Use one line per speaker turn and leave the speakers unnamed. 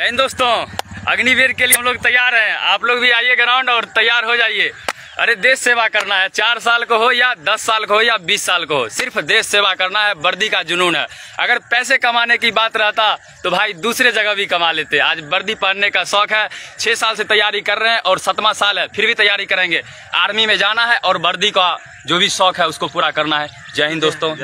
जय दोस्तों। अग्निवीर के लिए हम लोग तैयार हैं। आप लोग भी आइए ग्राउंड और तैयार हो जाइए। अरे, देश सेवा करना है। चार साल को हो या दस साल को हो या बीस साल को हो, सिर्फ़ देश सेवा करना है, वर्दी का जुनून है। अगर पैसे कमाने की बात रहता तो भाई दूसरे जगह भी कमा लेते। आज वर्दी पहनने का शौक है। छह साल से तैयारी कर रहे हैं और सतवा साल है। फिर भी तैयारी करेंगे। आर्मी में जाना है और वर्दी का जो भी शौक है, उसको पूरा करना है। जय हिंद दोस्तों।